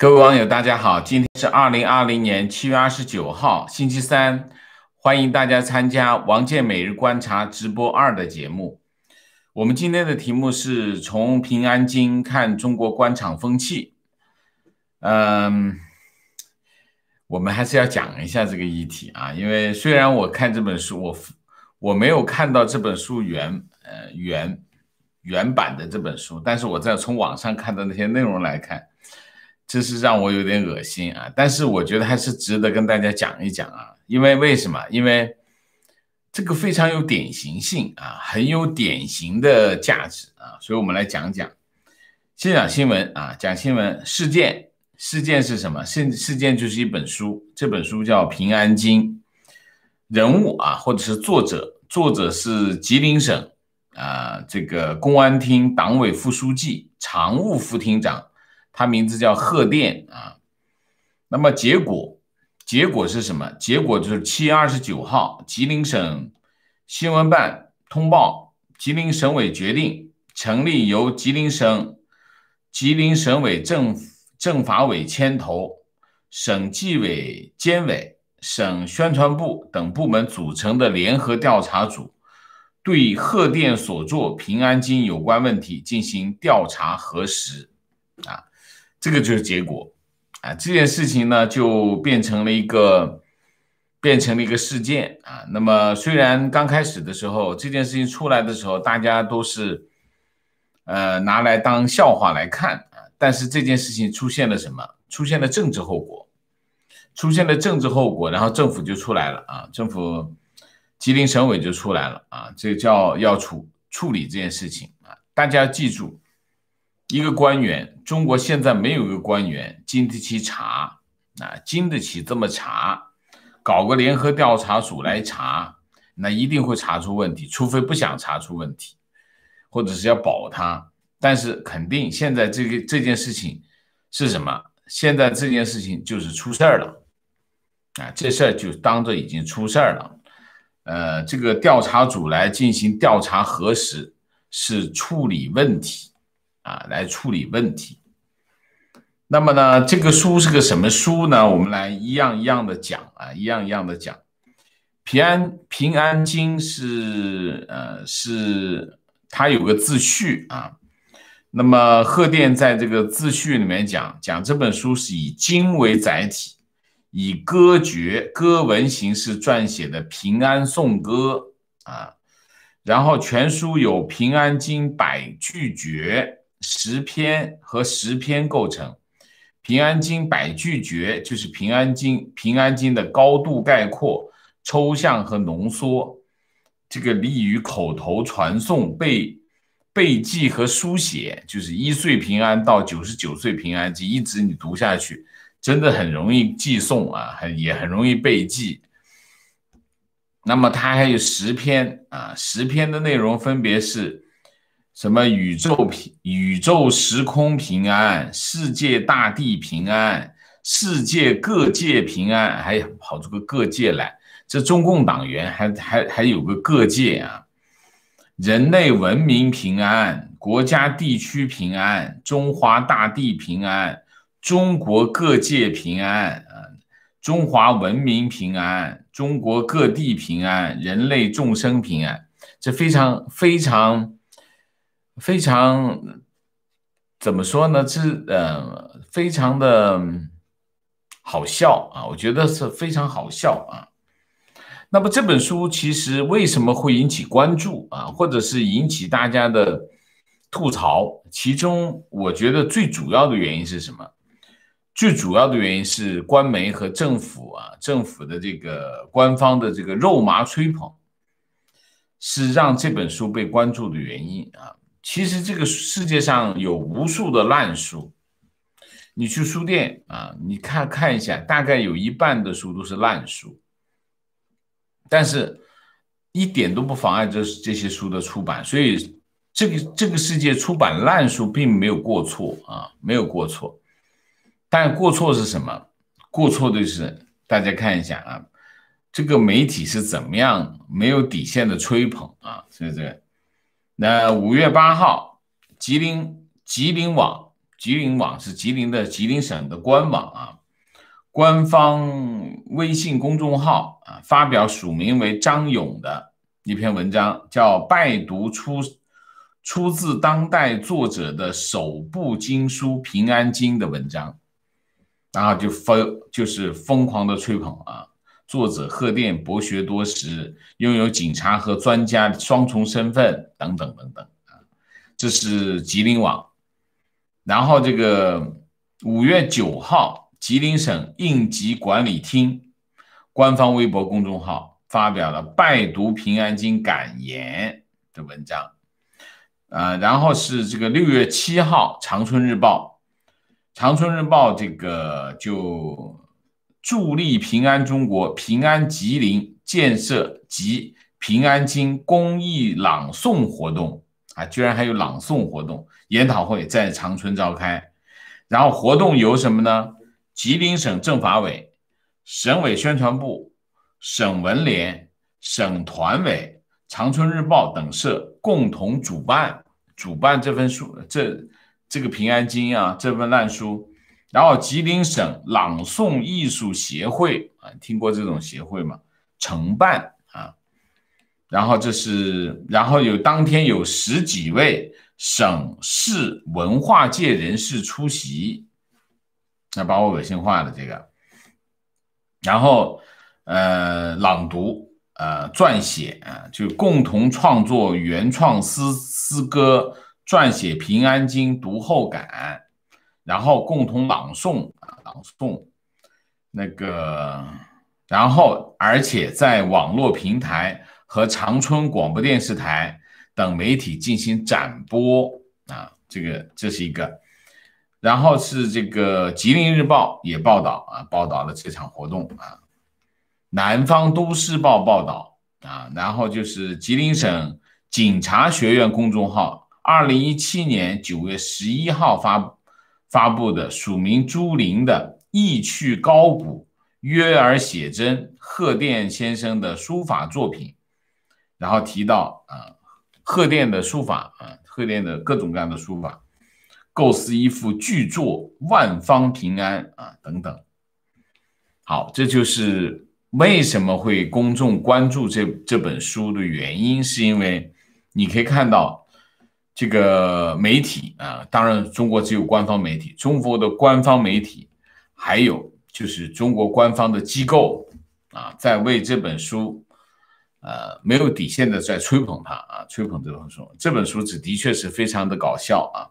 各位网友，大家好，今天是二零二零年七月二十九号，星期三，欢迎大家参加王健每日观察直播二的节目。我们今天的题目是从平安京看中国官场风气。嗯，我们还是要讲一下这个议题啊，因为虽然我看这本书，我我没有看到这本书原呃原原版的这本书，但是我在从网上看的那些内容来看。这是让我有点恶心啊！但是我觉得还是值得跟大家讲一讲啊，因为为什么？因为这个非常有典型性啊，很有典型的价值啊，所以我们来讲讲。先讲新闻啊，讲新闻事件，事件是什么？事事件就是一本书，这本书叫《平安京》，人物啊，或者是作者，作者是吉林省啊这个公安厅党委副书记、常务副厅长。他名字叫贺电啊，那么结果，结果是什么？结果就是七月二十九号，吉林省新闻办通报，吉林省委决定成立由吉林省吉林省委政政法委牵头，省纪委监委、省宣传部等部门组成的联合调查组，对贺电所作平安京有关问题进行调查核实啊。这个就是结果，啊，这件事情呢就变成了一个，变成了一个事件啊。那么虽然刚开始的时候这件事情出来的时候，大家都是，呃，拿来当笑话来看啊。但是这件事情出现了什么？出现了政治后果，出现了政治后果，然后政府就出来了啊，政府吉林省委就出来了啊，这叫要处处理这件事情啊。大家记住。一个官员，中国现在没有一个官员经得起查啊，经得起这么查，搞个联合调查组来查，那一定会查出问题，除非不想查出问题，或者是要保他。但是肯定现在这个这件事情是什么？现在这件事情就是出事儿了啊，这事儿就当做已经出事儿了。呃，这个调查组来进行调查核实，是处理问题。啊，来处理问题。那么呢，这个书是个什么书呢？我们来一样一样的讲啊，一样一样的讲。平安平安经是呃是它有个自序啊。那么贺电在这个自序里面讲，讲这本书是以经为载体，以歌诀歌文形式撰写的平安颂歌啊。然后全书有平安经百句诀。十篇和十篇构成，《平安经》百句诀就是《平安经》《平安经》的高度概括、抽象和浓缩，这个利于口头传诵、背背记和书写，就是一岁平安到九十九岁平安记，一直你读下去，真的很容易记诵啊，很也很容易背记。那么它还有十篇啊，十篇的内容分别是。什么宇宙平宇宙时空平安，世界大地平安，世界各界平安，还跑出个各界来。这中共党员还还还有个各界啊，人类文明平安，国家地区平安，中华大地平安，中国各界平安啊，中华文明平安，中国各地平安，人类众生平安。这非常非常。非常怎么说呢？是呃，非常的好笑啊！我觉得是非常好笑啊。那么这本书其实为什么会引起关注啊，或者是引起大家的吐槽？其中我觉得最主要的原因是什么？最主要的原因是官媒和政府啊，政府的这个官方的这个肉麻吹捧，是让这本书被关注的原因啊。其实这个世界上有无数的烂书，你去书店啊，你看看一下，大概有一半的书都是烂书，但是一点都不妨碍这这些书的出版，所以这个这个世界出版烂书并没有过错啊，没有过错，但过错是什么？过错的是大家看一下啊，这个媒体是怎么样没有底线的吹捧啊，是不是？那五月八号，吉林吉林网吉林网是吉林的吉林省的官网啊，官方微信公众号啊，发表署名为张勇的一篇文章，叫《拜读出出自当代作者的首部经书《平安经》的文章，然后就疯就是疯狂的吹捧啊，作者贺电博学多识，拥有警察和专家双重身份等等等等啊，这是吉林网。然后这个五月九号，吉林省应急管理厅官方微博公众号发表了拜读平安经感言的文章，啊，然后是这个六月七号，长春日报，长春日报这个就助力平安中国、平安吉林建设及平安经公益朗诵活动啊，居然还有朗诵活动。研讨会在长春召开，然后活动由什么呢？吉林省政法委、省委宣传部、省文联、省团委、长春日报等社共同主办，主办这份书，这这个平安经啊，这份烂书。然后吉林省朗诵艺术协会啊，听过这种协会吗？承办啊，然后这是，然后有当天有十几位。省市文化界人士出席，那把我恶心坏了。这个，然后呃，朗读呃，撰写啊，就共同创作原创诗诗歌，撰写《平安经》读后感，然后共同朗诵啊，朗诵那个，然后而且在网络平台和长春广播电视台。等媒体进行展播啊，这个这是一个，然后是这个吉林日报也报道啊，报道了这场活动啊，南方都市报报道啊，然后就是吉林省警察学院公众号二零一七年九月十一号发布发布的署名朱林的意趣高古、约而写真贺电先生的书法作品，然后提到啊。贺电的书法啊，贺电的各种各样的书法，构思一幅巨作《万方平安》啊等等。好，这就是为什么会公众关注这这本书的原因，是因为你可以看到这个媒体啊，当然中国只有官方媒体，中国的官方媒体，还有就是中国官方的机构啊，在为这本书。呃，没有底线的在吹捧他啊，吹捧这本书。这本书只的确是非常的搞笑啊。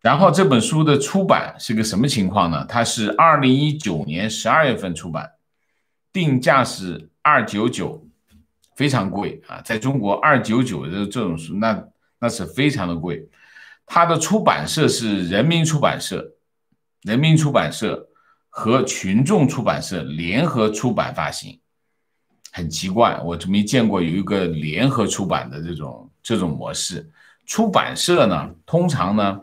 然后这本书的出版是个什么情况呢？它是二零一九年十二月份出版，定价是二九九，非常贵啊。在中国二九九的这种书，那那是非常的贵。它的出版社是人民出版社，人民出版社和群众出版社联合出版发行。很奇怪，我就没见过有一个联合出版的这种这种模式。出版社呢，通常呢，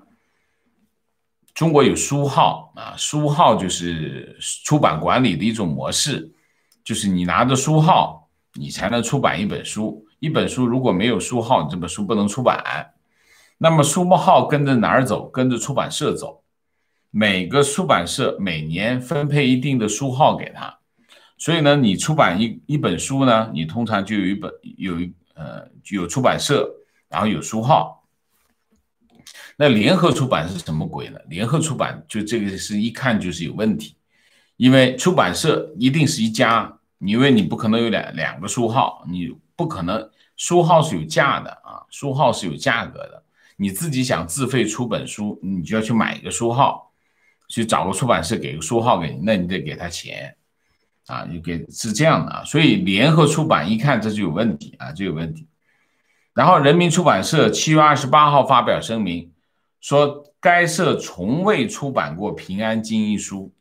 中国有书号啊，书号就是出版管理的一种模式，就是你拿着书号，你才能出版一本书。一本书如果没有书号，这本书不能出版。那么书目号跟着哪儿走？跟着出版社走。每个出版社每年分配一定的书号给他。所以呢，你出版一一本书呢，你通常就有一本有呃有出版社，然后有书号。那联合出版是什么鬼呢？联合出版就这个是一看就是有问题，因为出版社一定是一家，因为你不可能有两两个书号，你不可能书号是有价的啊，书号是有价格的。你自己想自费出本书，你就要去买一个书号，去找个出版社给个书号给你，那你得给他钱。啊，你给是这样的啊，所以联合出版一看这就有问题啊，就有问题。然后人民出版社七月二十八号发表声明，说该社从未出版过《平安经》一书，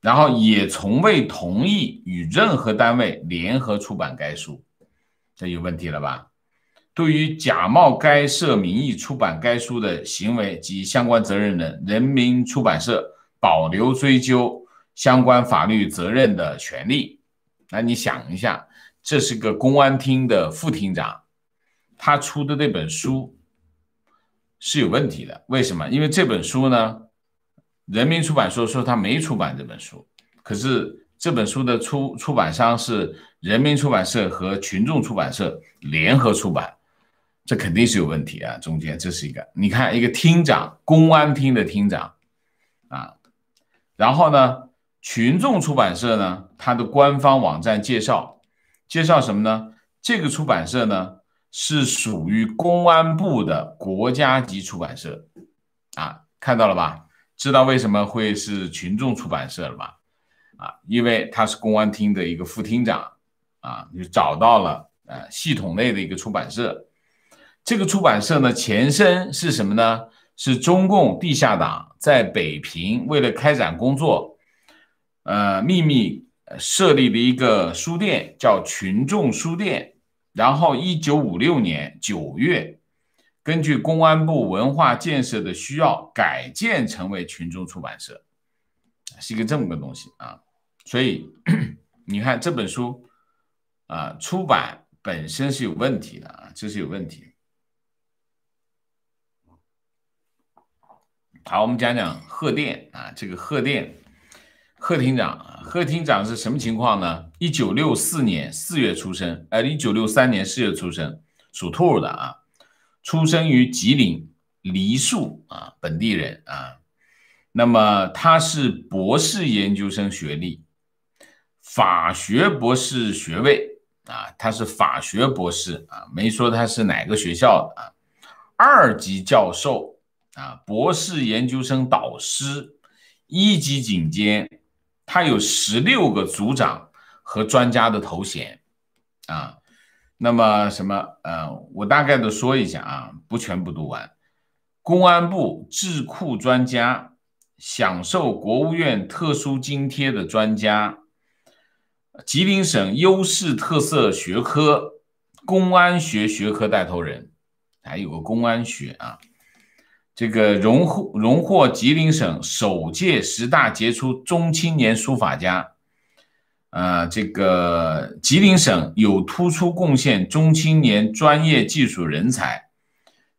然后也从未同意与任何单位联合出版该书，这有问题了吧？对于假冒该社名义出版该书的行为及相关责任人，人民出版社保留追究。相关法律责任的权利，那你想一下，这是个公安厅的副厅长，他出的那本书，是有问题的。为什么？因为这本书呢，人民出版社说他没出版这本书，可是这本书的出出版商是人民出版社和群众出版社联合出版，这肯定是有问题啊！中间这是一个，你看一个厅长，公安厅的厅长啊，然后呢，群众出版社呢，它的官方网站介绍介绍什么呢？这个出版社呢？是属于公安部的国家级出版社，啊，看到了吧？知道为什么会是群众出版社了吧？啊，因为他是公安厅的一个副厅长，啊，就找到了呃系统内的一个出版社。这个出版社呢，前身是什么呢？是中共地下党在北平为了开展工作，呃，秘密设立的一个书店，叫群众书店。然后，一九五六年九月，根据公安部文化建设的需要，改建成为群众出版社，是一个这么个东西啊。所以 你看这本书啊，出版本身是有问题的啊，这是有问题。好，我们讲讲贺电啊，这个贺电。贺厅长，贺厅长是什么情况呢？一九六四年四月出生，呃，一九六三年四月出生，属兔的啊，出生于吉林梨树啊，本地人啊。那么他是博士研究生学历，法学博士学位啊，他是法学博士啊，没说他是哪个学校的啊，二级教授啊，博士研究生导师，一级警监。他有十六个组长和专家的头衔，啊，那么什么？呃，我大概的说一下啊，不全部读完。公安部智库专家，享受国务院特殊津贴的专家，吉林省优势特色学科公安学学科带头人，还有个公安学啊。这个荣获荣获吉林省首届十大杰出中青年书法家，呃，这个吉林省有突出贡献中青年专业技术人才，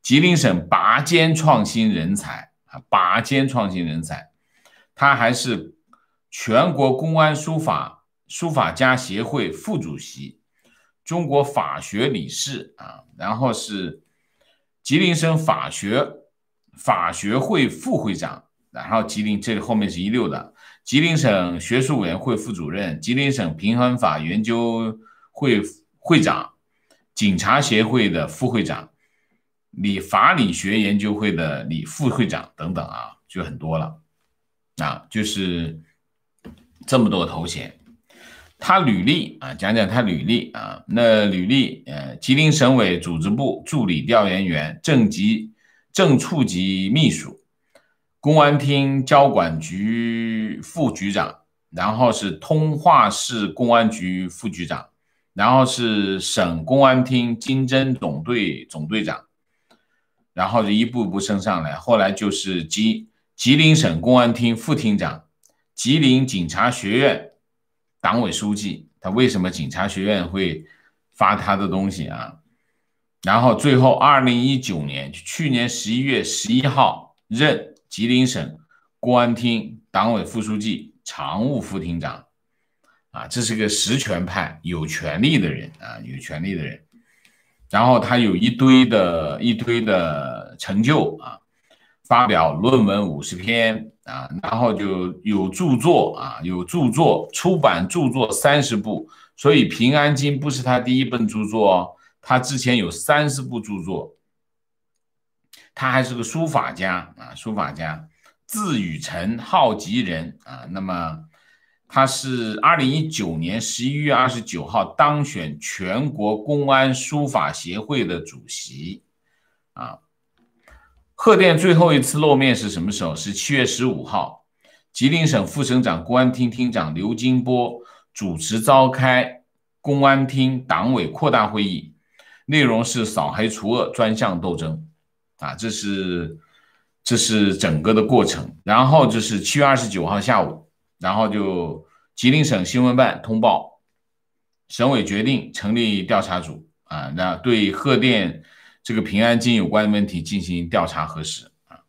吉林省拔尖创新人才啊，拔尖创新人才，他还是全国公安书法书法家协会副主席，中国法学理事啊，然后是吉林省法学。法学会副会长，然后吉林这里后面是一溜的，吉林省学术委员会副主任，吉林省平衡法研究会会长，警察协会的副会长，理法理学研究会的理副会长等等啊，就很多了，啊，就是这么多头衔。他履历啊，讲讲他履历啊，那履历，呃，吉林省委组织部助理调研员，正级。正处级秘书，公安厅交管局副局长，然后是通化市公安局副局长，然后是省公安厅经侦总队总队长，然后就一步步升上来，后来就是吉吉林省公安厅副厅长，吉林警察学院党委书记。他为什么警察学院会发他的东西啊？然后最后，二零一九年，去年十一月十一号任吉林省公安厅党委副书记、常务副厅长，啊，这是个实权派，有权力的人啊，有权力的人。然后他有一堆的一堆的成就啊，发表论文五十篇啊，然后就有著作啊，有著作出版著作三十部，所以《平安京》不是他第一本著作哦。他之前有三十部著作，他还是个书法家啊，书法家，字雨辰，号吉人啊。那么他是二零一九年十一月二十九号当选全国公安书法协会的主席啊。贺电最后一次露面是什么时候？是七月十五号，吉林省副省长、公安厅厅长刘金波主持召开公安厅党委扩大会议。内容是扫黑除恶专项斗争，啊，这是这是整个的过程。然后就是七月二十九号下午，然后就吉林省新闻办通报，省委决定成立调查组，啊，那对贺电这个平安京有关的问题进行调查核实啊。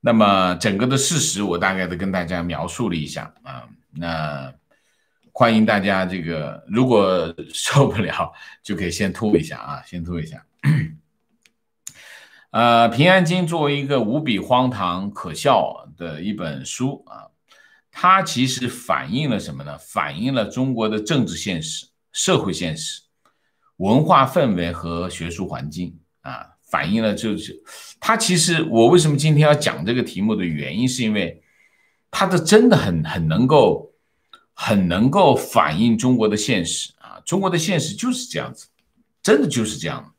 那么整个的事实我大概的跟大家描述了一下啊，那欢迎大家这个如果 受不了就可以先吐一下啊，先吐一下。呃，平安京作为一个无比荒唐可笑的一本书啊，它其实反映了什么呢？反映了中国的政治现实、社会现实、文化氛围和学术环境啊，反映了就是他其实我为什么今天要讲这个题目的原因，是因为他的真的很很能够很能够反映中国的现实啊，中国的现实就是这样子，真的就是这样。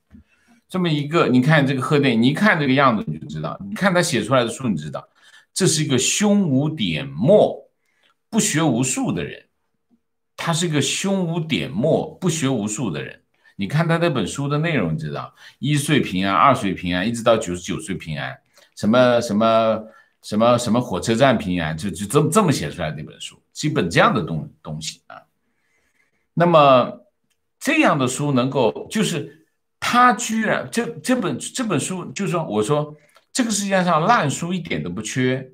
这么一个，你看这个贺电，你一看这个样子你就知道，你看他写出来的书，你知道，这是一个胸无点墨、不学无术的人，他是一个胸无点墨、不学无术的人。你看他那本书的内容，你知道，一岁平安，二岁平安，一直到九十九岁平安，什么什么什么什么火车站平安，就就这么这么写出来的一本书，基本这样的东东西啊。那么这样的书能够就是。他居然这这本这本书，就是说，我说这个世界上烂书一点都不缺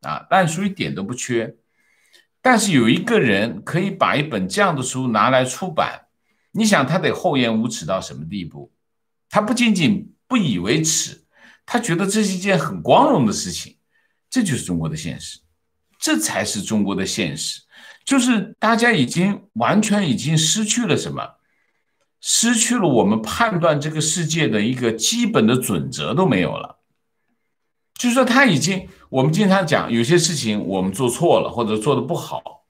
啊，烂书一点都不缺。但是有一个人可以把一本这样的书拿来出版，你想他得厚颜无耻到什么地步？他不仅仅不以为耻，他觉得这是一件很光荣的事情。这就是中国的现实，这才是中国的现实，就是大家已经完全已经失去了什么？失去了我们判断这个世界的一个基本的准则都没有了，就是说他已经，我们经常讲有些事情我们做错了或者做的不好，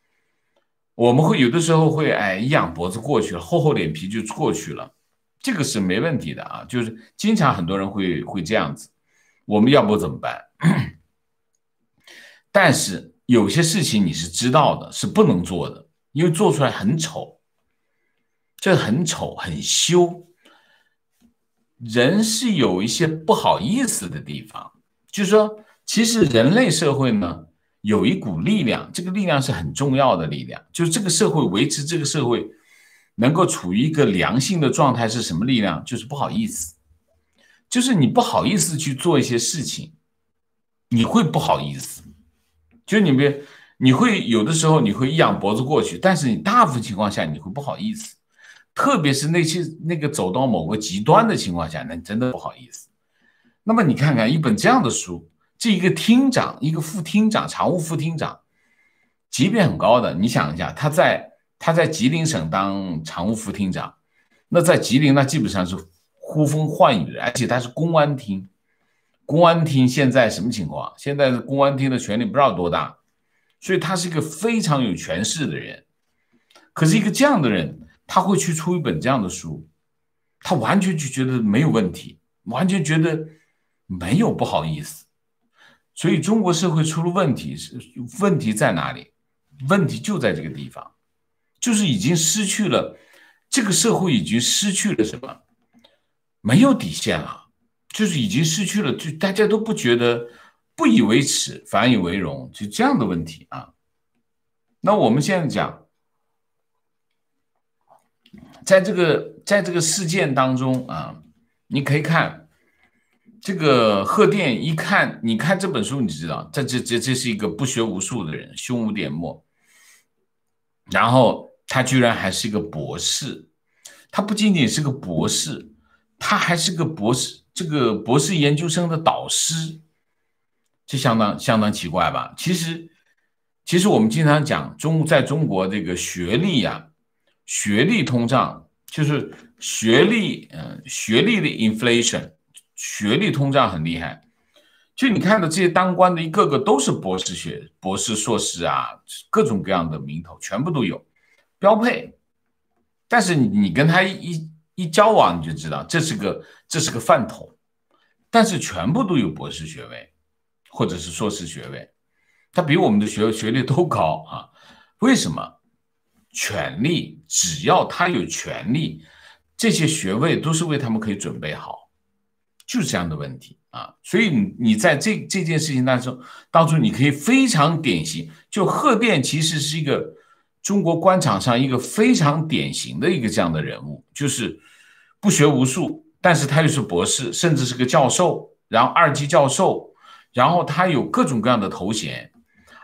我们会有的时候会哎一仰脖子过去了，厚厚脸皮就过去了，这个是没问题的啊，就是经常很多人会会这样子，我们要不怎么办？但是有些事情你是知道的，是不能做的，因为做出来很丑。这很丑，很羞。人是有一些不好意思的地方，就是说，其实人类社会呢，有一股力量，这个力量是很重要的力量。就是这个社会维持这个社会能够处于一个良性的状态是什么力量？就是不好意思，就是你不好意思去做一些事情，你会不好意思。就你别，你会有的时候你会一仰脖子过去，但是你大部分情况下你会不好意思。特别是那些那个走到某个极端的情况下，那你真的不好意思。那么你看看一本这样的书，这一个厅长，一个副厅长，常务副厅长，级别很高的。你想一下，他在他在吉林省当常务副厅长，那在吉林那基本上是呼风唤雨的，而且他是公安厅。公安厅现在什么情况？现在公安厅的权力不知道多大，所以他是一个非常有权势的人。可是一个这样的人。他会去出一本这样的书，他完全就觉得没有问题，完全觉得没有不好意思。所以中国社会出了问题，是问题在哪里？问题就在这个地方，就是已经失去了这个社会已经失去了什么？没有底线了，就是已经失去了，就大家都不觉得不以为耻，反以为荣，就这样的问题啊。那我们现在讲。在这个在这个事件当中啊，你可以看这个贺电，一看你看这本书，你知道，这这这这是一个不学无术的人，胸无点墨。然后他居然还是一个博士，他不仅仅是个博士，他还是个博士，这个博士研究生的导师，这相当相当奇怪吧？其实，其实我们经常讲中在中国这个学历呀。学历通胀就是学历，嗯，学历的 inflation，学历通胀很厉害。就你看的这些当官的一个个都是博士学、博士、硕士啊，各种各样的名头全部都有，标配。但是你你跟他一一交往，你就知道这是个这是个饭桶。但是全部都有博士学位或者是硕士学位，他比我们的学学历都高啊？为什么？权利，只要他有权利，这些学位都是为他们可以准备好，就是这样的问题啊。所以你你在这这件事情当中，当中你可以非常典型，就贺电其实是一个中国官场上一个非常典型的一个这样的人物，就是不学无术，但是他又是博士，甚至是个教授，然后二级教授，然后他有各种各样的头衔，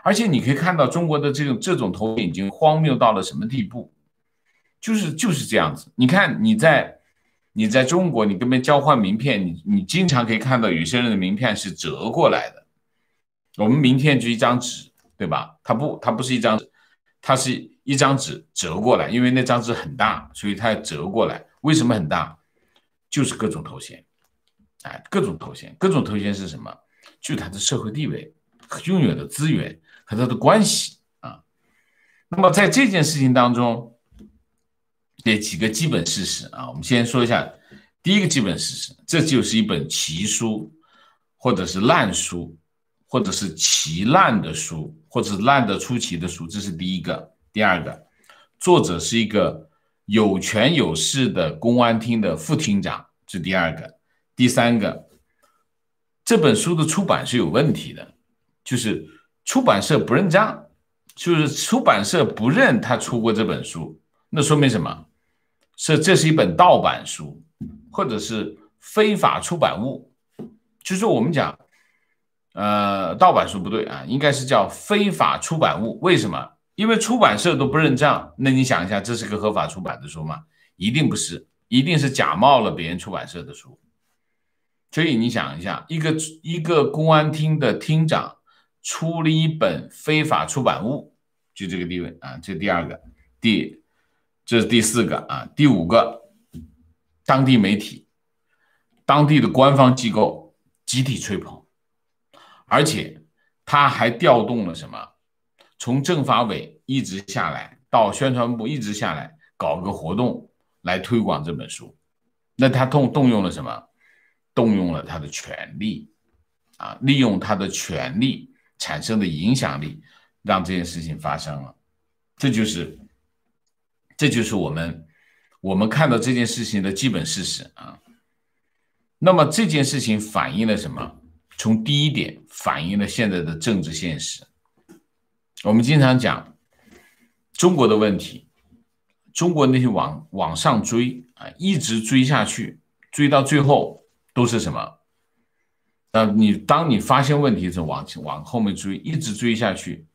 而且你可以看到中国的这种这种头衔已经荒谬到了什么地步，就是就是这样子。你看你在你在中国，你跟别人交换名片，你你经常可以看到有些人的名片是折过来的。我们名片就一张纸，对吧？它不它不是一张纸，它是一张纸折过来，因为那张纸很大，所以它要折过来。为什么很大？就是各种头衔，哎，各种头衔，各种头衔是什么？就他的社会地位、拥有的资源和他的关系啊。那么在这件事情当中，这几个基本事实啊，我们先说一下。第一个基本事实，这就是一本奇书，或者是烂书，或者是奇烂的书，或者是烂的出奇的书，这是第一个。第二个，作者是一个。有权有势的公安厅的副厅长，这第二个，第三个，这本书的出版是有问题的，就是出版社不认账，就是出版社不认他出过这本书，那说明什么？是这是一本盗版书，或者是非法出版物，就是我们讲，呃，盗版书不对啊，应该是叫非法出版物，为什么？因为出版社都不认账，那你想一下，这是个合法出版的书吗？一定不是，一定是假冒了别人出版社的书。所以你想一下，一个一个公安厅的厅长出了一本非法出版物，就这个地位啊，这第二个，第这是第四个啊，第五个，当地媒体、当地的官方机构集体吹捧，而且他还调动了什么？从政法委一直下来，到宣传部一直下来，搞个活动来推广这本书，那他动动用了什么？动用了他的权力，啊，利用他的权力产生的影响力，让这件事情发生了。这就是，这就是我们我们看到这件事情的基本事实啊。那么这件事情反映了什么？从第一点反映了现在的政治现实。我们经常讲中国的问题，中国那些往往上追啊，一直追下去，追到最后都是什么？呃，你当你发现问题的时候，往往后面追，一直追下去，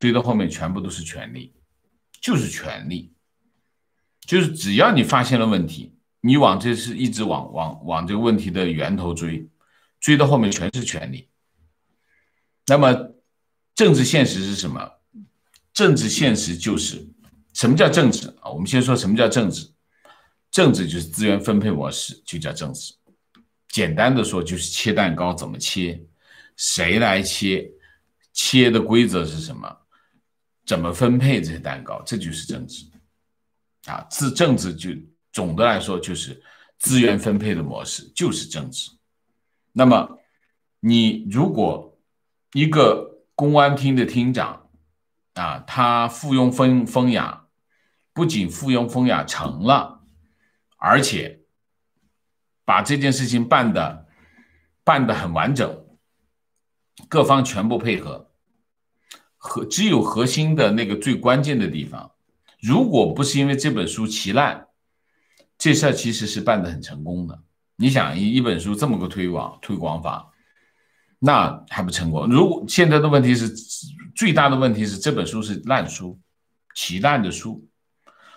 追到后面全部都是权力，就是权力，就是只要你发现了问题，你往这是一直往往往这个问题的源头追，追到后面全是权力，那么。政治现实是什么？政治现实就是什么叫政治啊？我们先说什么叫政治。政治就是资源分配模式，就叫政治。简单的说，就是切蛋糕怎么切，谁来切，切的规则是什么，怎么分配这些蛋糕，这就是政治。啊，自政治就总的来说就是资源分配的模式，就是政治。那么你如果一个公安厅的厅长啊，他附庸风风雅，不仅附庸风雅成了，而且把这件事情办的办的很完整，各方全部配合，核只有核心的那个最关键的地方，如果不是因为这本书奇烂，这事儿其实是办的很成功的。你想一一本书这么个推广推广法。那还不成功？如果现在的问题是最大的问题是这本书是烂书，奇烂的书，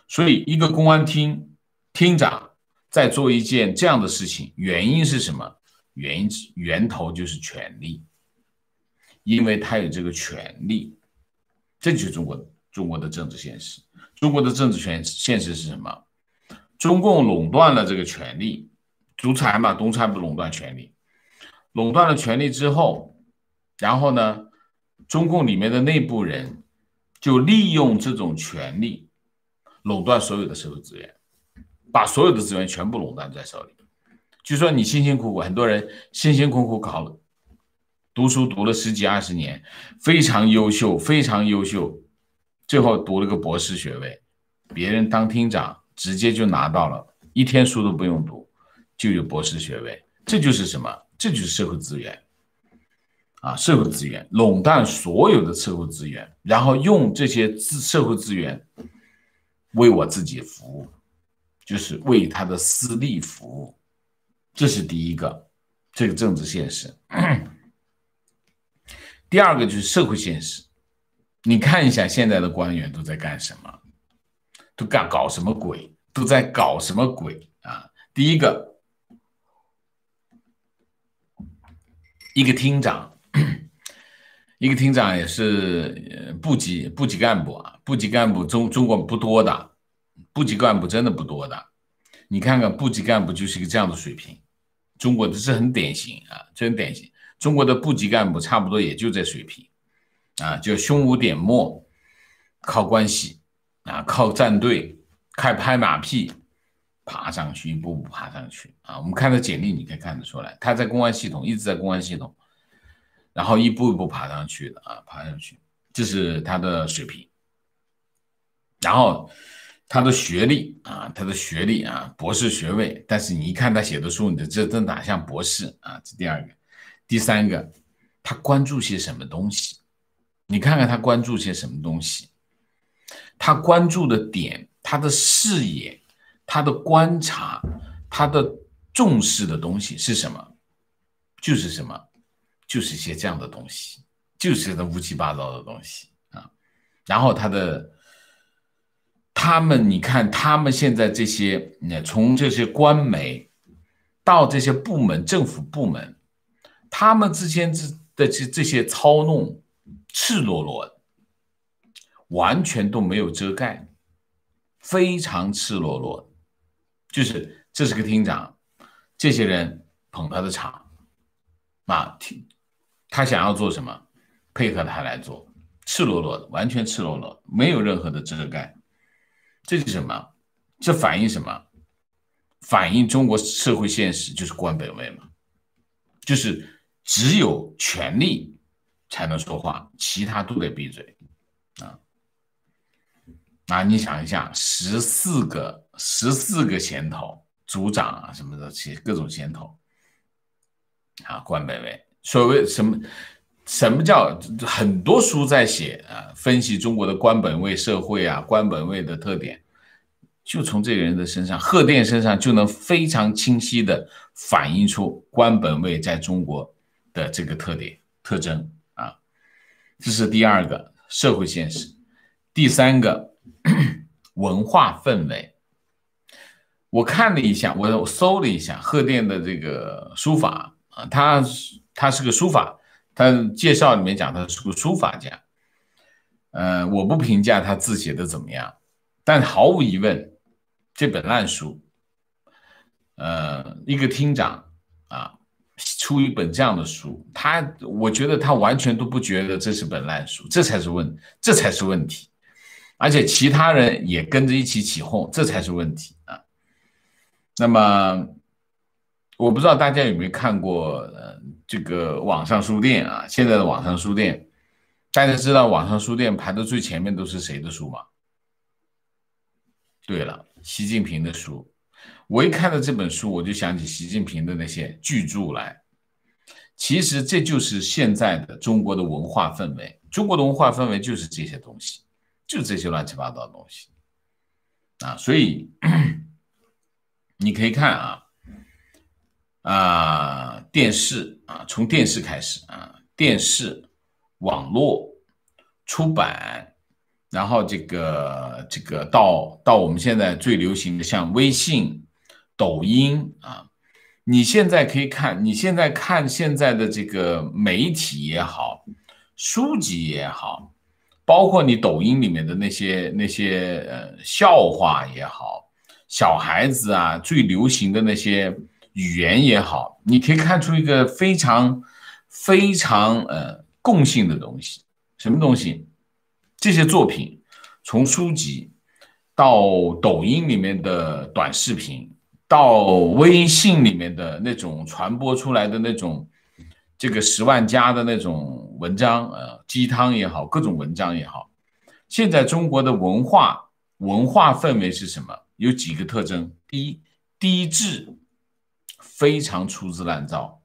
所以一个公安厅厅长在做一件这样的事情，原因是什么？原因源头就是权力，因为他有这个权力，这就是中国中国的政治现实。中国的政治权现实是什么？中共垄断了这个权力，独裁嘛，独裁不垄断权力。垄断了权力之后，然后呢，中共里面的内部人就利用这种权力垄断所有的社会资源，把所有的资源全部垄断在手里。就说你辛辛苦苦，很多人辛辛苦苦考了读书，读了十几二十年，非常优秀，非常优秀，最后读了个博士学位，别人当厅长直接就拿到了，一天书都不用读就有博士学位，这就是什么？这就是社会资源，啊，社会资源垄断所有的社会资源，然后用这些资社会资源为我自己服务，就是为他的私利服务，这是第一个，这个政治现实。第二个就是社会现实，你看一下现在的官员都在干什么，都干搞什么鬼，都在搞什么鬼啊？第一个，一个厅长，一个厅长也是部级部级干部啊，部级干部中中国不多的，部级干部真的不多的，你看看部级干部就是一个这样的水平，中国的是很典型啊，真典型。中国的部级干部差不多也就这水平，啊，就胸无点墨，靠关系，啊，靠站队，靠拍马屁，爬上去，一步步爬上去，啊，我们看到简历，你可以看得出来，他在公安系统一直在公安系统，然后一步一步爬上去的，啊，爬上去，这是他的水平，然后他的学历，啊，他的学历，啊，博士学位，但是你一看他写的书，你的这这哪像博士啊？这第二个。第三个，他关注些什么东西？你看看他关注些什么东西？他关注的点，他的视野，他的观察，他的重视的东西是什么？就是什么？就是一些这样的东西，就是那乌七八糟的东西啊。然后他的，他们，你看他们现在这些，从这些官媒到这些部门，政府部门。他们之间这的这这些操弄，赤裸裸，完全都没有遮盖，非常赤裸裸，就是这是个厅长，这些人捧他的场，啊，听他想要做什么，配合他来做，赤裸裸的，完全赤裸裸，没有任何的遮盖，这是什么？这反映什么？反映中国社会现实就是官本位嘛，就是。只有权力才能说话，其他都得闭嘴啊！那，你想一下，十四个十四个衔头组长啊什么的，其各种衔头啊，官本位。所谓什么什么叫很多书在写啊，分析中国的官本位社会啊，官本位的特点，就从这个人的身上，贺电身上就能非常清晰的反映出官本位在中国。的这个特点特征，这是第二个社会现实，第三个 文化氛围。我看了一下，我我搜了一下贺电的这个书法啊，他他是个书法，他介绍里面讲他是个书法家。嗯，我不评价他字写的怎么样，但毫无疑问，这本烂书，呃，一个厅长啊。出一本这样的书，他我觉得他完全都不觉得这是本烂书，这才是问，这才是问题，而且其他人也跟着一起起哄，这才是问题啊。那么我不知道大家有没有看过呃这个网上书店啊，现在的网上书店，大家知道网上书店排的最前面都是谁的书吗？对了，习近平的书。我一看到这本书，我就想起习近平的那些巨著来。其实这就是现在的中国的文化氛围，中国的文化氛围就是这些东西，就是这些乱七八糟的东西啊。所以 你可以看啊啊电视啊，从电视开始啊，电视、网络、出版，然后这个这个到到我们现在最流行的像微信。抖音啊，你现在可以看，你现在看现在的这个媒体也好，书籍也好，包括你抖音里面的那些那些呃笑话也好，小孩子啊最流行的那些语言也好，你可以看出一个非常非常呃共性的东西，什么东西？这些作品从书籍到抖音里面的短视频。到微信里面的那种传播出来的那种，这个十万加的那种文章，呃，鸡汤也好，各种文章也好，现在中国的文化文化氛围是什么？有几个特征：第一，低质，非常粗制滥造，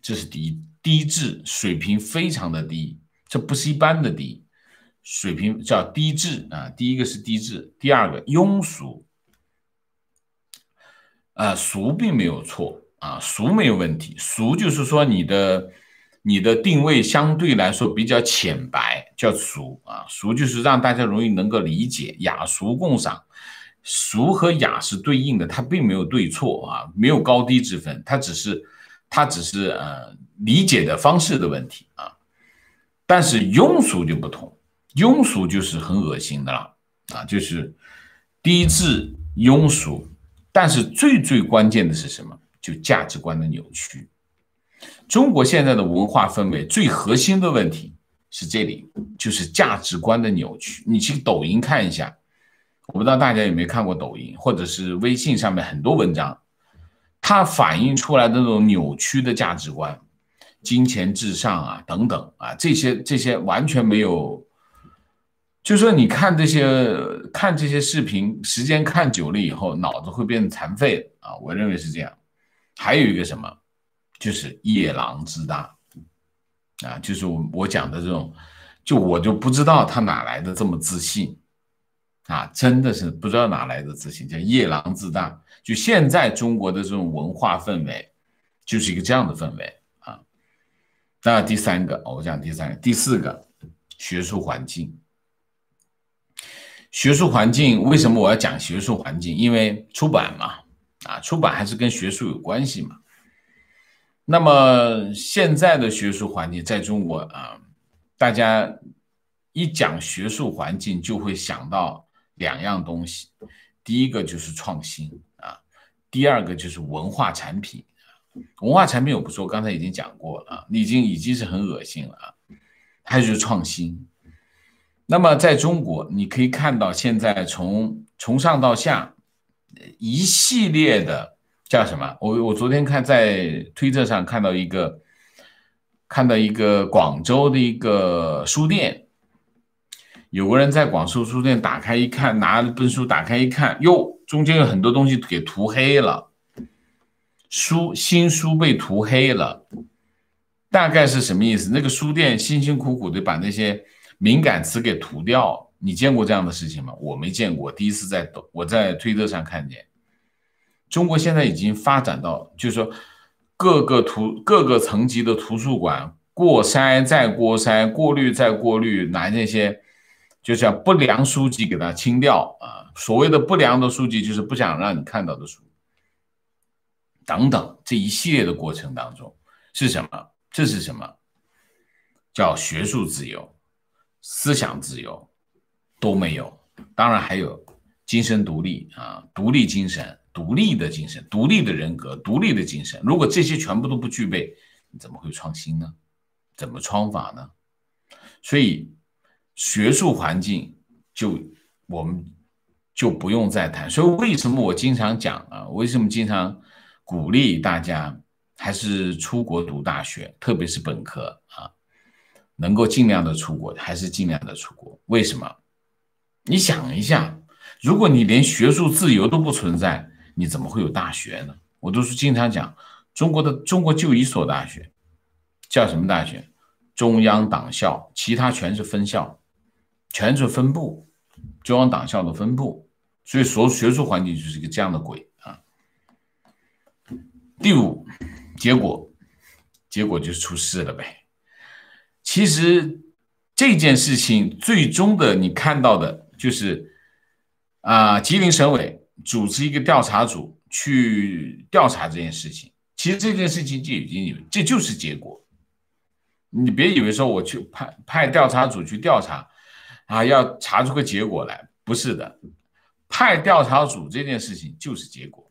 这是第一，低质水平非常的低，这不是一般的低，水平叫低质啊。第一个是低质，第二个庸俗。啊，俗并没有错啊，俗没有问题，俗就是说你的你的定位相对来说比较浅白，叫俗啊，俗就是让大家容易能够理解，雅俗共赏，俗和雅是对应的，它并没有对错啊，没有高低之分，它只是它只是呃理解的方式的问题啊，但是庸俗就不同，庸俗就是很恶心的了啊，就是低质庸俗。但是最最关键的是什么？就价值观的扭曲。中国现在的文化氛围最核心的问题是这里，就是价值观的扭曲。你去抖音看一下，我不知道大家有没有看过抖音，或者是微信上面很多文章，它反映出来的那种扭曲的价值观，金钱至上啊，等等啊，这些这些完全没有。就说你看这些看这些视频，时间看久了以后，脑子会变得残废啊！我认为是这样。还有一个什么，就是夜郎自大啊，就是我我讲的这种，就我就不知道他哪来的这么自信啊，真的是不知道哪来的自信，叫夜郎自大。就现在中国的这种文化氛围，就是一个这样的氛围啊。那第三个，我讲第三个，第四个，学术环境。学术环境为什么我要讲学术环境？因为出版嘛，啊，出版还是跟学术有关系嘛。那么现在的学术环境在中国啊，大家一讲学术环境就会想到两样东西，第一个就是创新啊，第二个就是文化产品。文化产品我不说，刚才已经讲过了，已经已经是很恶心了啊，还有就是创新。那么在中国，你可以看到现在从从上到下，一系列的叫什么？我我昨天看在推特上看到一个，看到一个广州的一个书店，有个人在广州书店打开一看，拿本书打开一看，哟，中间有很多东西给涂黑了，书新书被涂黑了，大概是什么意思？那个书店辛辛苦苦的把那些。敏感词给涂掉，你见过这样的事情吗？我没见过，第一次在抖，我在推特上看见。中国现在已经发展到，就是说各个图各个层级的图书馆过筛再过筛，过滤再过滤，拿那些就像不良书籍给它清掉啊。所谓的不良的书籍，就是不想让你看到的书，等等这一系列的过程当中是什么？这是什么？叫学术自由。思想自由都没有，当然还有精神独立啊，独立精神、独立的精神、独立的人格、独立的精神。如果这些全部都不具备，你怎么会创新呢？怎么创法呢？所以学术环境就我们就不用再谈。所以为什么我经常讲啊？为什么经常鼓励大家还是出国读大学，特别是本科啊？能够尽量的出国，还是尽量的出国？为什么？你想一下，如果你连学术自由都不存在，你怎么会有大学呢？我都是经常讲，中国的中国就一所大学，叫什么大学？中央党校，其他全是分校，全是分部，中央党校的分部，所以所学术环境就是一个这样的鬼啊。第五，结果，结果就出事了呗。其实这件事情最终的你看到的就是啊，吉林省委组织一个调查组去调查这件事情。其实这件事情就已经有，这就是结果。你别以为说我去派派调查组去调查啊，要查出个结果来，不是的。派调查组这件事情就是结果，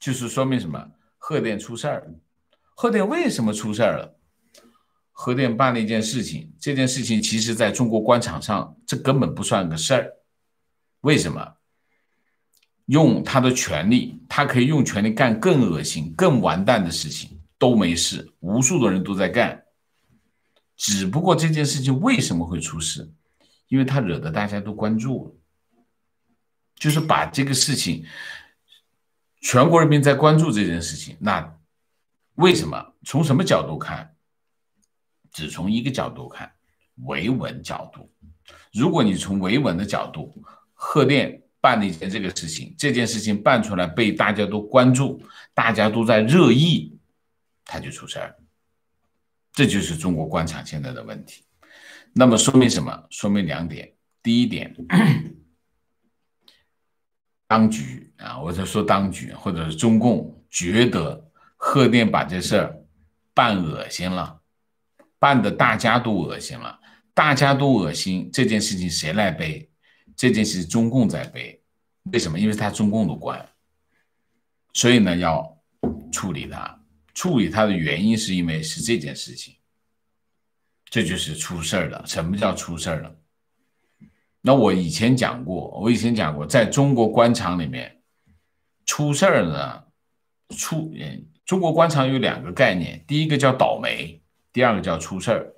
就是说明什么？贺电出事儿。贺电为什么出事儿了？核电办了一件事情，这件事情其实在中国官场上这根本不算个事儿。为什么？用他的权利，他可以用权力干更恶心、更完蛋的事情都没事，无数的人都在干。只不过这件事情为什么会出事？因为他惹得大家都关注了，就是把这个事情，全国人民在关注这件事情。那为什么？从什么角度看？只从一个角度看，维稳角度。如果你从维稳的角度，贺电办了一件这个事情，这件事情办出来被大家都关注，大家都在热议，他就出事儿。这就是中国官场现在的问题。那么说明什么？说明两点。第一点，当局啊，我在说当局或者是中共觉得贺电把这事儿办恶心了，办的大家都恶心了，大家都恶心，这件事情谁来背？这件事中共在背，为什么？因为他中共的官，所以呢要处理他。处理他的原因是因为是这件事情，这就是出事儿了。什么叫出事儿了？那我以前讲过，我以前讲过，在中国官场里面出事儿呢，出嗯，中国官场有两个概念，第一个叫倒霉，第二个叫出事儿。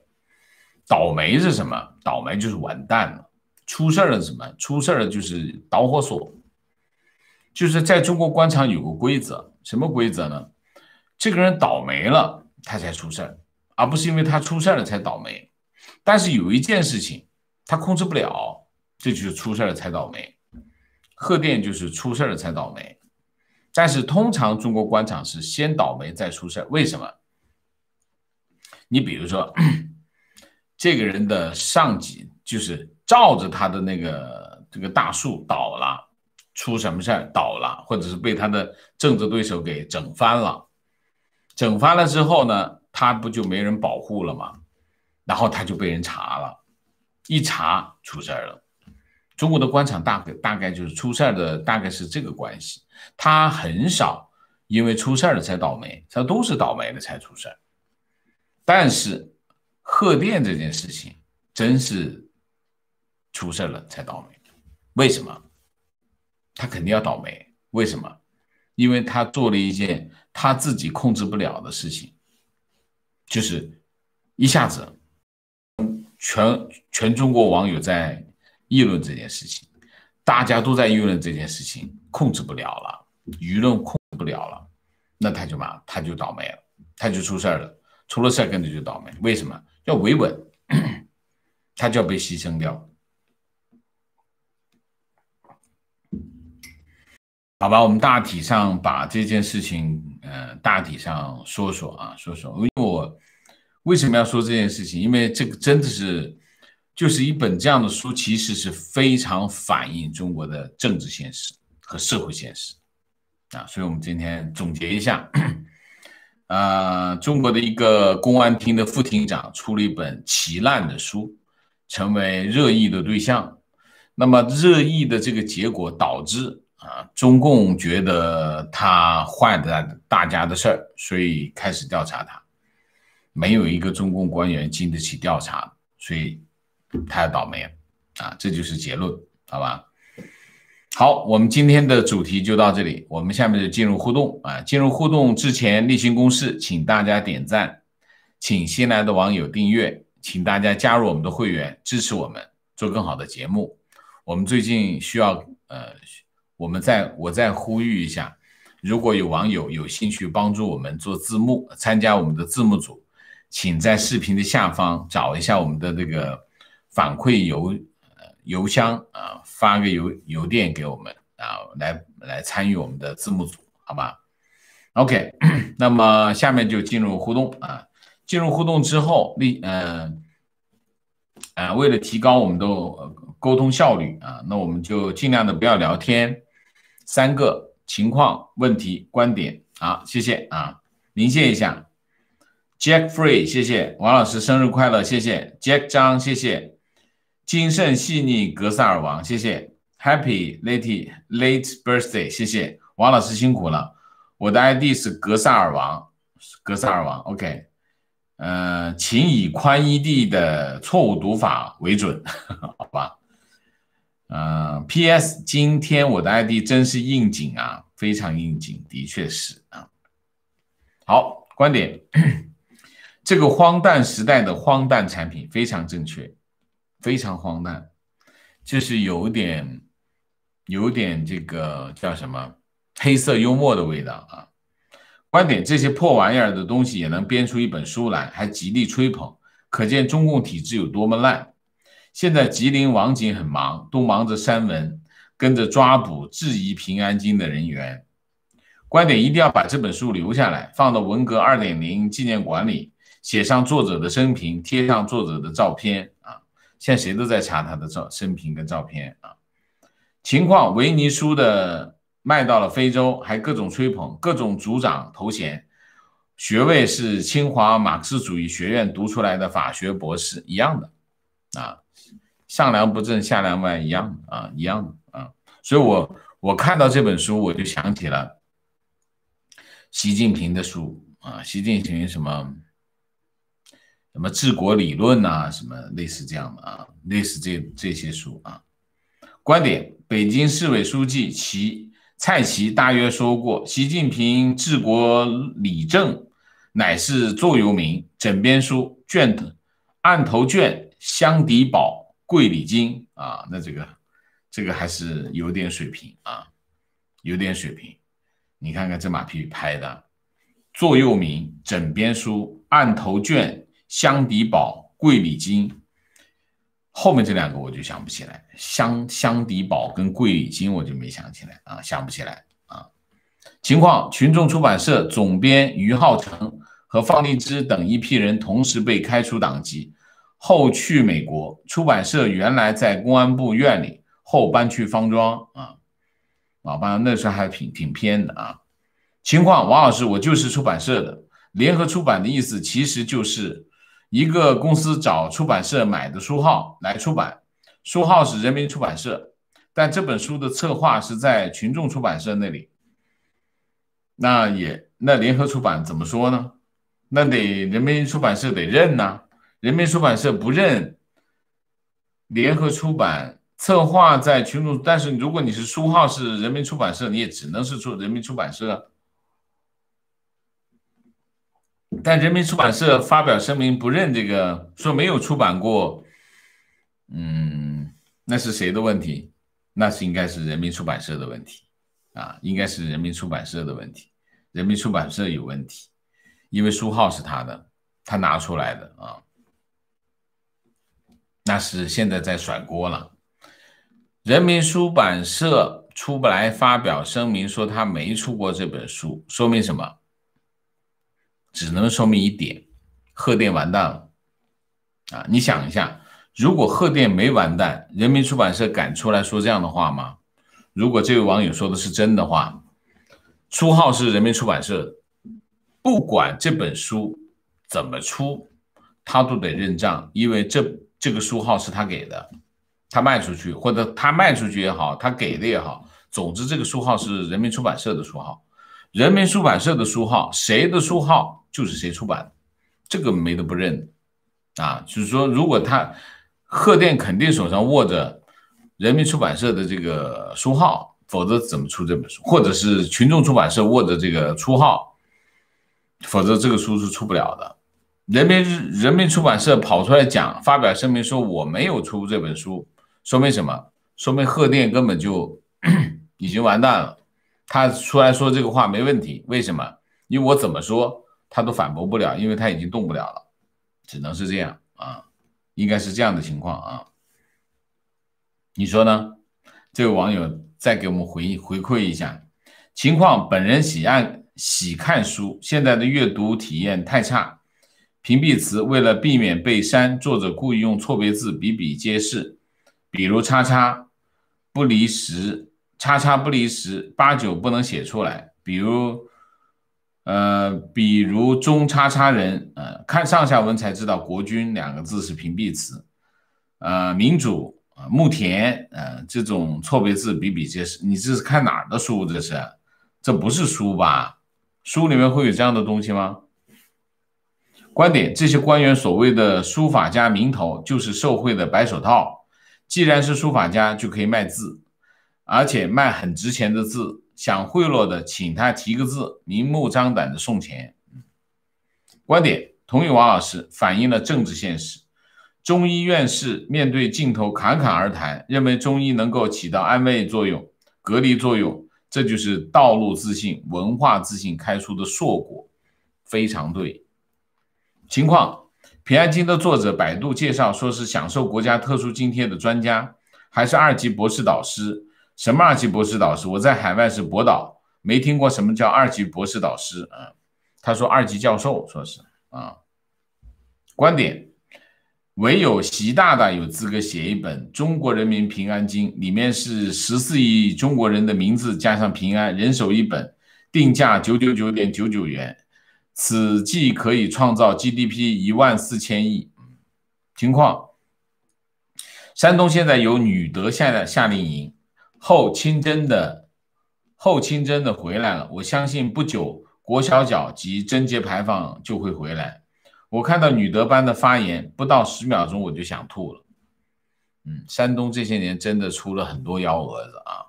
倒霉是什么？倒霉就是完蛋了。出事儿了什么？出事儿了就是导火索，就是在中国官场有个规则，什么规则呢？这个人倒霉了，他才出事儿，而不是因为他出事儿了才倒霉。但是有一件事情他控制不了，这就是出事儿了才倒霉。贺电就是出事儿了才倒霉，但是通常中国官场是先倒霉再出事儿。为什么？你比如说，这个人的上级就是。照着他的那个这个大树倒了，出什么事儿倒了，或者是被他的政治对手给整翻了，整翻了之后呢，他不就没人保护了吗？然后他就被人查了，一查出事儿了。中国的官场大概大概就是出事儿的大概是这个关系，他很少因为出事儿了才倒霉，他都是倒霉的才出事儿。但是贺电这件事情真是。出事了才倒霉，为什么？他肯定要倒霉。为什么？因为他做了一件他自己控制不了的事情，就是一下子，全全中国网友在议论这件事情，大家都在议论这件事情，控制不了了，舆论控制不了了，那他就嘛，他就倒霉了，他就出事了，出了事跟着就倒霉。为什么要维稳？他就要被牺牲掉。好吧，我们大体上把这件事情，呃，大体上说说啊，说说。因为我为什么要说这件事情？因为这个真的是，就是一本这样的书，其实是非常反映中国的政治现实和社会现实啊。所以我们今天总结一下，啊，中国的一个公安厅的副厅长出了一本奇烂的书，成为热议的对象。那么热议的这个结果导致。啊，中共觉得他坏的大家的事儿，所以开始调查他。没有一个中共官员经得起调查，所以他要倒霉。啊，这就是结论，好吧？好，我们今天的主题就到这里，我们下面就进入互动啊。进入互动之前，例行公事，请大家点赞，请新来的网友订阅，请大家加入我们的会员，支持我们做更好的节目。我们最近需要呃。我们再我再呼吁一下，如果有网友有兴趣帮助我们做字幕，参加我们的字幕组，请在视频的下方找一下我们的这个反馈邮邮箱啊，发个邮邮电给我们啊，来来参与我们的字幕组，好吧？OK，那么下面就进入互动啊，进入互动之后，立嗯啊，为了提高我们的沟通效率啊，那我们就尽量的不要聊天。三个情况、问题、观点，好，谢谢啊，您谢一下，Jack Free，谢谢王老师生日快乐，谢谢 Jack 张，谢谢精神细腻格萨尔王，谢谢 Happy Late Late Birthday，谢谢王老师辛苦了，我的 ID 是格萨尔王，格萨尔王，OK，呃，请以宽一地的错误读法为准，好吧。嗯，P.S. 今天我的 ID 真是应景啊，非常应景，的确是啊。好，观点，这个荒诞时代的荒诞产品非常正确，非常荒诞，就是有点，有点这个叫什么黑色幽默的味道啊。观点，这些破玩意儿的东西也能编出一本书来，还极力吹捧，可见中共体制有多么烂。现在吉林网警很忙，都忙着删文，跟着抓捕质疑《平安京》的人员。观点一定要把这本书留下来，放到文革二点零纪念馆里，写上作者的生平，贴上作者的照片！现在谁都在查他的照生平跟照片啊。情况，维尼书的卖到了非洲，还各种吹捧，各种组长头衔，学位是清华马克思主义学院读出来的法学博士，一样的啊。上梁不正下梁歪，一样啊，一样的啊。所以我我看到这本书，我就想起了。习近平的书啊，习近平什么什么治国理论呐，什么类似这样的啊，类似这这些书啊。观点：北京市委书记齐蔡奇大约说过，习近平治国理政乃是座右铭。枕边书卷头案头卷香底宝贵礼金啊，那这个这个还是有点水平啊，有点水平。你看看这马屁拍的，座右铭、枕边书、案头卷、香迪宝、桂里金，后面这两个我就想不起来。香香迪宝跟桂里金我就没想起来啊，想不起来啊。情况：群众出版社总编于浩成和方励之等一批人同时被开除党籍，后去美国。出版社原来在公安部院里，后搬去方庄啊。啊，反正那时候还挺挺偏的啊。情况，王老师，我就是出版社的。联合出版的意思其实就是一个公司找出版社买的书号来出版，书号是人民出版社，但这本书的策划是在群众出版社那里。那也，那联合出版怎么说呢？那得人民出版社得认呐，人民出版社不认，联合出版。策划在群众，但是如果你是书号是人民出版社，你也只能是出人民出版社。但人民出版社发表声明不认这个，说没有出版过，嗯，那是谁的问题？那是应该是人民出版社的问题啊，应该是人民出版社的问题，人民出版社有问题，因为书号是他的，他拿出来的啊，那是现在在甩锅了。人民出版社出不来发表声明说他没出过这本书，说明什么？只能说明一点，贺电完蛋了啊！你想一下，如果贺电没完蛋，人民出版社敢出来说这样的话吗？如果这位网友说的是真的话，书号是人民出版社，不管这本书怎么出，他都得认账，因为这这个书号是他给的。他卖出去，或者他卖出去也好，他给的也好，总之这个书号是人民出版社的书号，人民出版社的书号，谁的书号就是谁出版，这个没得不认啊。就是说，如果他贺电肯定手上握着人民出版社的这个书号，否则怎么出这本书？或者是群众出版社握着这个初号，否则这个书是出不了的。人民人民出版社跑出来讲，发表声明说我没有出这本书。说明什么？说明贺电根本就 已经完蛋了。他出来说这个话没问题，为什么？因为我怎么说他都反驳不了，因为他已经动不了了，只能是这样啊，应该是这样的情况啊。你说呢？这位网友再给我们回回馈一下情况。本人喜爱喜看书，现在的阅读体验太差，屏蔽词为了避免被删，作者故意用错别字比比皆是。比如叉叉不离十，叉叉不离十，八九不能写出来。比如，呃，比如中叉叉人，呃，看上下文才知道国军两个字是屏蔽词。呃，民主啊，牧田，呃，这种错别字比比皆是。你这是看哪儿的书？这是，这不是书吧？书里面会有这样的东西吗？观点：这些官员所谓的书法家名头，就是受贿的白手套。既然是书法家，就可以卖字，而且卖很值钱的字。想贿赂的，请他提个字，明目张胆的送钱。观点同意王老师，反映了政治现实。中医院士面对镜头侃侃而谈，认为中医能够起到安慰作用、隔离作用，这就是道路自信、文化自信开出的硕果，非常对。情况。《平安京》的作者，百度介绍说是享受国家特殊津贴的专家，还是二级博士导师，什么二级博士导师？我在海外是博导，没听过什么叫二级博士导师啊。他说二级教授，说是啊。观点：唯有习大大有资格写一本《中国人民平安经》，里面是十四亿中国人的名字加上平安，人手一本，定价九九九点九九元。此计可以创造 GDP 一万四千亿。情况：山东现在有女德夏夏令营，后清真的后清真的回来了。我相信不久国小脚及贞节牌坊就会回来。我看到女德班的发言，不到十秒钟我就想吐了。嗯，山东这些年真的出了很多幺蛾子啊。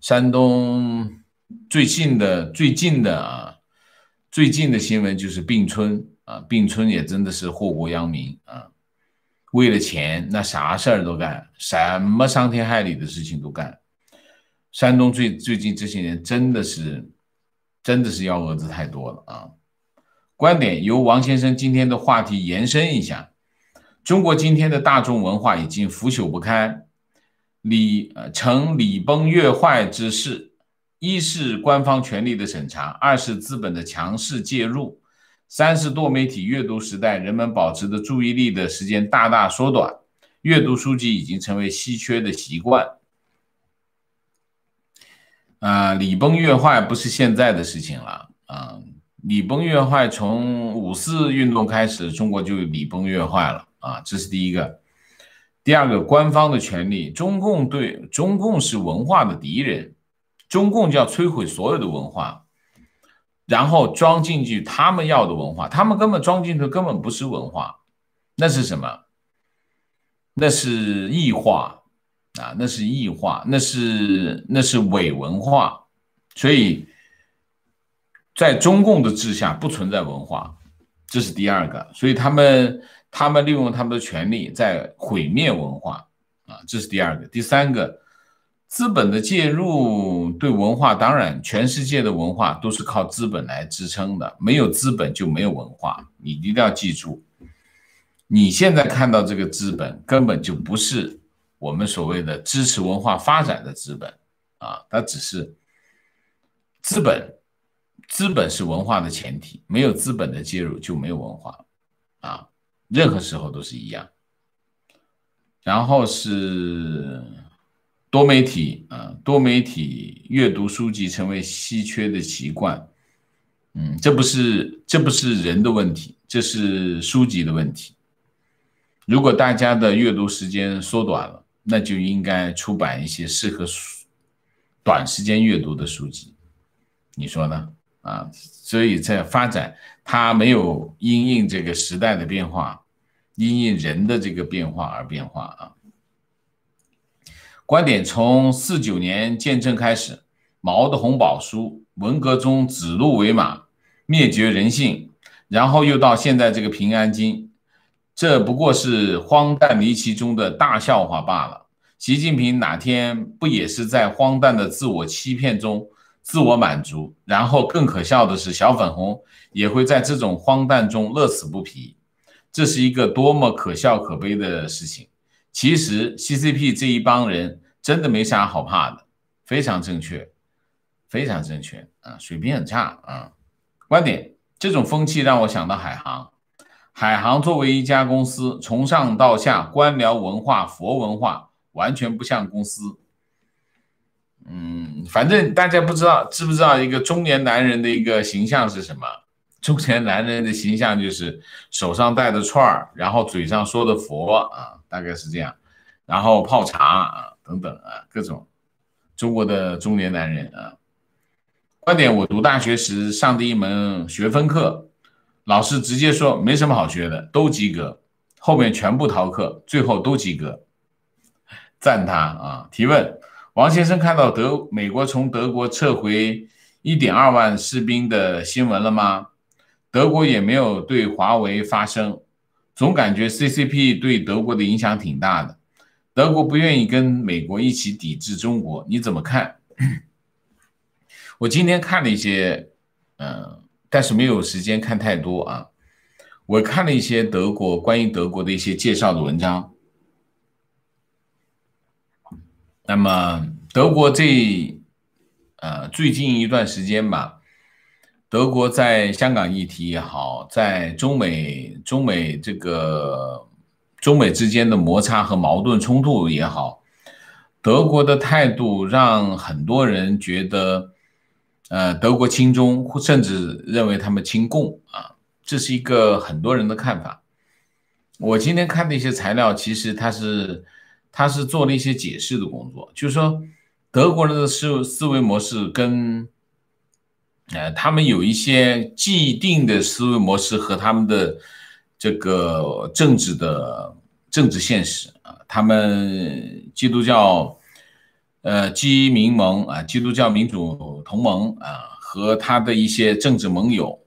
山东最近的最近的啊。最近的新闻就是并村啊，并村也真的是祸国殃民啊！为了钱，那啥事儿都干，什么伤天害理的事情都干。山东最最近这些年真的是，真的是幺蛾子太多了啊！观点由王先生今天的话题延伸一下：中国今天的大众文化已经腐朽不堪，礼成礼崩乐坏之势。一是官方权力的审查，二是资本的强势介入，三是多媒体阅读时代人们保持的注意力的时间大大缩短，阅读书籍已经成为稀缺的习惯。啊，礼崩乐坏不是现在的事情了啊，礼崩乐坏从五四运动开始，中国就礼崩乐坏了啊，这是第一个。第二个，官方的权力，中共对中共是文化的敌人。中共就要摧毁所有的文化，然后装进去他们要的文化，他们根本装进去根本不是文化，那是什么？那是异化啊，那是异化，那是那是伪文化。所以，在中共的治下不存在文化，这是第二个。所以他们他们利用他们的权利在毁灭文化啊，这是第二个。第三个。资本的介入对文化，当然，全世界的文化都是靠资本来支撑的，没有资本就没有文化。你一定要记住，你现在看到这个资本根本就不是我们所谓的支持文化发展的资本啊，它只是资本，资本是文化的前提，没有资本的介入就没有文化啊，任何时候都是一样。然后是。多媒体啊，多媒体阅读书籍成为稀缺的习惯，嗯，这不是这不是人的问题，这是书籍的问题。如果大家的阅读时间缩短了，那就应该出版一些适合短时间阅读的书籍，你说呢？啊，所以在发展，它没有因应这个时代的变化，因应人的这个变化而变化啊。观点从四九年建政开始，毛的红宝书，文革中指鹿为马，灭绝人性，然后又到现在这个平安京，这不过是荒诞离奇中的大笑话罢了。习近平哪天不也是在荒诞的自我欺骗中自我满足？然后更可笑的是，小粉红也会在这种荒诞中乐此不疲。这是一个多么可笑可悲的事情！其实 CCP 这一帮人真的没啥好怕的，非常正确，非常正确啊，水平很差啊。观点，这种风气让我想到海航。海航作为一家公司，从上到下官僚文化、佛文化，完全不像公司。嗯，反正大家不知道知不知道一个中年男人的一个形象是什么？中年男人的形象就是手上戴的串儿，然后嘴上说的佛啊。大概是这样，然后泡茶啊，等等啊，各种中国的中年男人啊。观点：我读大学时上的一门学分课，老师直接说没什么好学的，都及格，后面全部逃课，最后都及格，赞他啊！提问：王先生看到德美国从德国撤回一点二万士兵的新闻了吗？德国也没有对华为发声。总感觉 CCP 对德国的影响挺大的，德国不愿意跟美国一起抵制中国，你怎么看？我今天看了一些，嗯，但是没有时间看太多啊。我看了一些德国关于德国的一些介绍的文章，那么德国这呃最近一段时间吧，德国在香港议题也好，在中美中美这个中美之间的摩擦和矛盾冲突也好，德国的态度让很多人觉得，呃，德国亲中，甚至认为他们亲共啊，这是一个很多人的看法。我今天看的一些材料，其实它是他是做了一些解释的工作，就是说德国人的思思维模式跟，呃，他们有一些既定的思维模式和他们的这个政治的政治现实啊，他们基督教，呃，基民盟啊，基督教民主同盟啊，和他的一些政治盟友。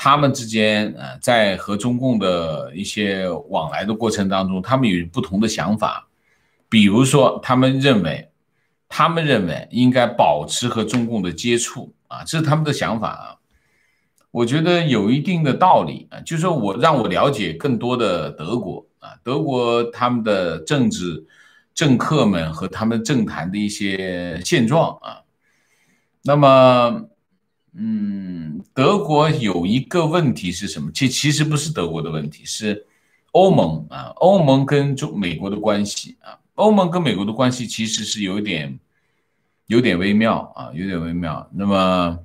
他们之间，呃，在和中共的一些往来的过程当中，他们有不同的想法。比如说，他们认为，他们认为应该保持和中共的接触啊，这是他们的想法啊。我觉得有一定的道理啊，就是我让我了解更多的德国啊，德国他们的政治政客们和他们政坛的一些现状啊。那么。嗯，德国有一个问题是什么？其其实不是德国的问题，是欧盟啊，欧盟跟中美国的关系啊，欧盟跟美国的关系其实是有点有点微妙啊，有点微妙。那么，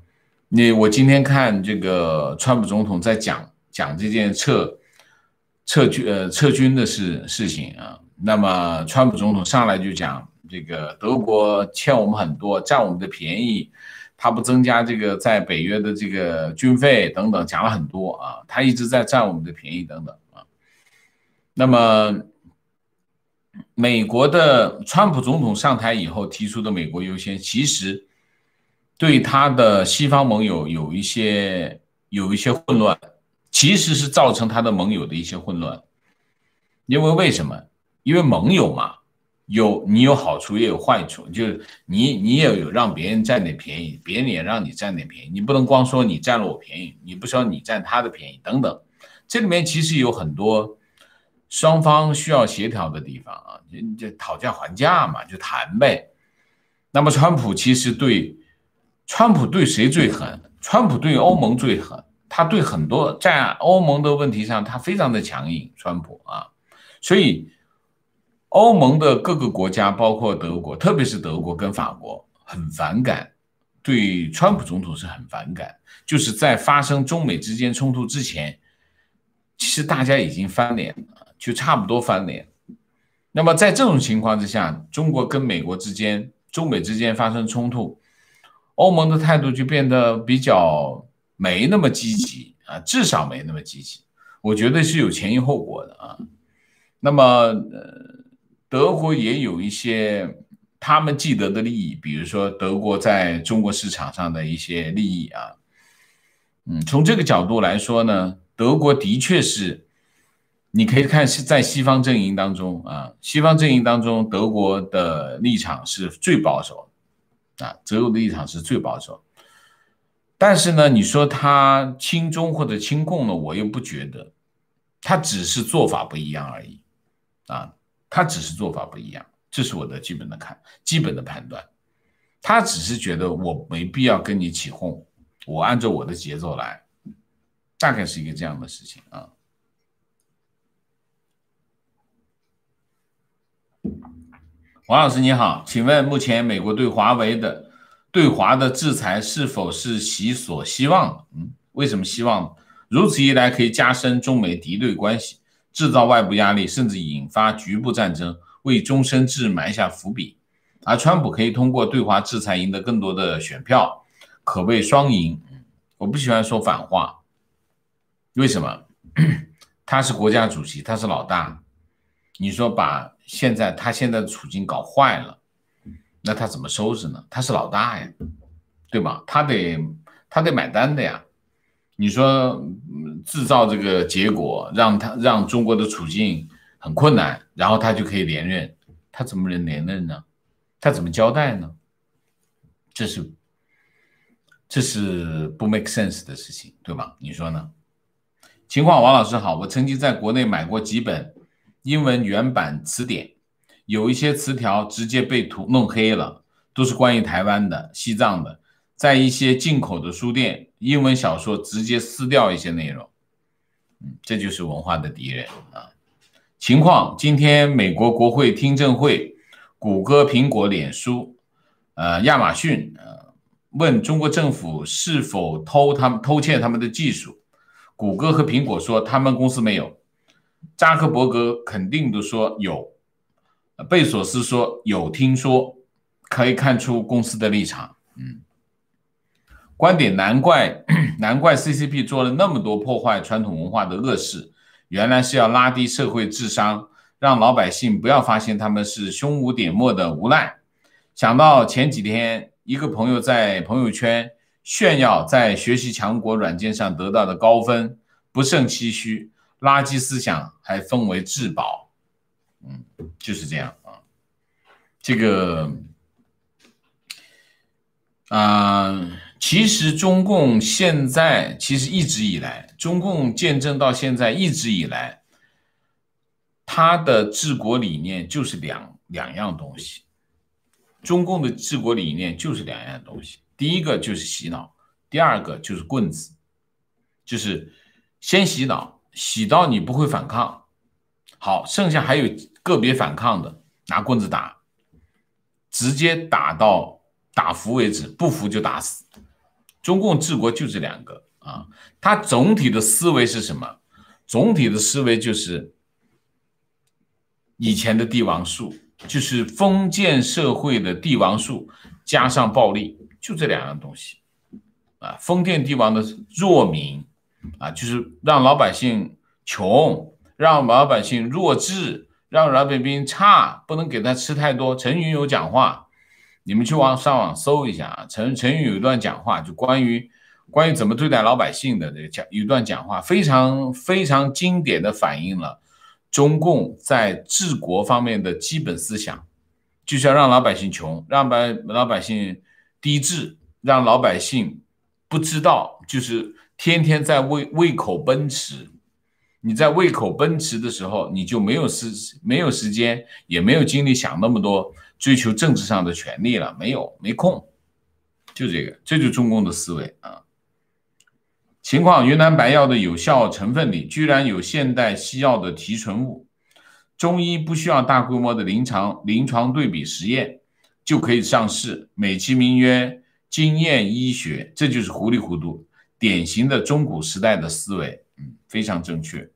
你我今天看这个川普总统在讲讲这件撤撤军呃撤军的事事情啊，那么川普总统上来就讲这个德国欠我们很多，占我们的便宜。他不增加这个在北约的这个军费等等，讲了很多啊，他一直在占我们的便宜等等啊。那么，美国的川普总统上台以后提出的美国优先，其实对他的西方盟友有一些有一些混乱，其实是造成他的盟友的一些混乱。因为为什么？因为盟友嘛。有你有好处也有坏处，就是你你也有让别人占点便宜，别人也让你占点便宜，你不能光说你占了我便宜，你不说你占他的便宜等等，这里面其实有很多双方需要协调的地方啊，就就讨价还价嘛，就谈呗。那么川普其实对川普对谁最狠？川普对欧盟最狠，他对很多在欧盟的问题上他非常的强硬，川普啊，所以。欧盟的各个国家，包括德国，特别是德国跟法国，很反感，对川普总统是很反感。就是在发生中美之间冲突之前，其实大家已经翻脸了，就差不多翻脸。那么在这种情况之下，中国跟美国之间、中美之间发生冲突，欧盟的态度就变得比较没那么积极啊，至少没那么积极。我觉得是有前因后果的啊。那么呃。德国也有一些他们既得的利益，比如说德国在中国市场上的一些利益啊，嗯，从这个角度来说呢，德国的确是，你可以看是在西方阵营当中啊，西方阵营当中，德国的立场是最保守啊，德国的立场是最保守，但是呢，你说他亲中或者亲共呢，我又不觉得，他只是做法不一样而已啊。他只是做法不一样，这是我的基本的看，基本的判断。他只是觉得我没必要跟你起哄，我按照我的节奏来，大概是一个这样的事情啊。王老师你好，请问目前美国对华为的对华的制裁是否是其所希望？嗯，为什么希望？如此一来可以加深中美敌对关系。制造外部压力，甚至引发局部战争，为终身制埋下伏笔。而川普可以通过对华制裁赢得更多的选票，可谓双赢。我不喜欢说反话，为什么？他是国家主席，他是老大。你说把现在他现在的处境搞坏了，那他怎么收拾呢？他是老大呀，对吧？他得他得买单的呀。你说制造这个结果，让他让中国的处境很困难，然后他就可以连任，他怎么能连任呢？他怎么交代呢？这是这是不 make sense 的事情，对吧？你说呢？情况，王老师好，我曾经在国内买过几本英文原版词典，有一些词条直接被涂弄黑了，都是关于台湾的、西藏的，在一些进口的书店，英文小说直接撕掉一些内容，嗯，这就是文化的敌人啊。情况，今天美国国会听证会，谷歌、苹果、脸书，呃，亚马逊，呃，问中国政府是否偷他们偷窃他们的技术，谷歌和苹果说他们公司没有，扎克伯格肯定的说有，贝索斯说有听说。可以看出公司的立场，嗯，观点难怪 难怪 CCP 做了那么多破坏传统文化的恶事，原来是要拉低社会智商，让老百姓不要发现他们是胸无点墨的无赖。想到前几天一个朋友在朋友圈炫耀在学习强国软件上得到的高分，不胜唏嘘。垃圾思想还分为至宝，嗯，就是这样啊，这个。啊，其实中共现在其实一直以来，中共建政到现在一直以来，他的治国理念就是两两样东西。中共的治国理念就是两样东西，第一个就是洗脑，第二个就是棍子，就是先洗脑，洗到你不会反抗，好，剩下还有个别反抗的，拿棍子打，直接打到。打服为止，不服就打死。中共治国就这两个啊，他总体的思维是什么？总体的思维就是以前的帝王术，就是封建社会的帝王术加上暴力，就这两样东西啊。封建帝王的弱民啊，就是让老百姓穷，让老百姓弱智，让老百姓差，不能给他吃太多。陈云有讲话。你们去网上网搜一下啊，陈陈云有一段讲话，就关于关于怎么对待老百姓的这个讲一段讲话，非常非常经典的反映了中共在治国方面的基本思想，就是要让老百姓穷，让百老百姓低智，让老百姓不知道，就是天天在胃胃口奔驰。你在胃口奔驰的时候，你就没有时没有时间，也没有精力想那么多。追求政治上的权利了没有？没空，就这个，这就中共的思维啊。情况：云南白药的有效成分里居然有现代西药的提纯物，中医不需要大规模的临床临床对比实验就可以上市，美其名曰经验医学，这就是糊里糊涂，典型的中古时代的思维，嗯，非常正确。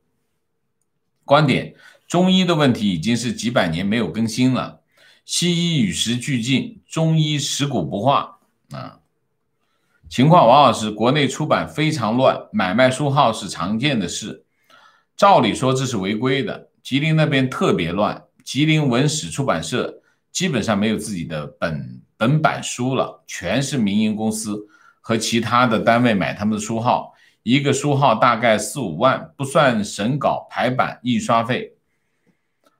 观点：中医的问题已经是几百年没有更新了。西医与时俱进，中医食古不化啊。情况，王老师，国内出版非常乱，买卖书号是常见的事。照理说这是违规的。吉林那边特别乱，吉林文史出版社基本上没有自己的本本版书了，全是民营公司和其他的单位买他们的书号，一个书号大概四五万，不算审稿、排版、印刷费，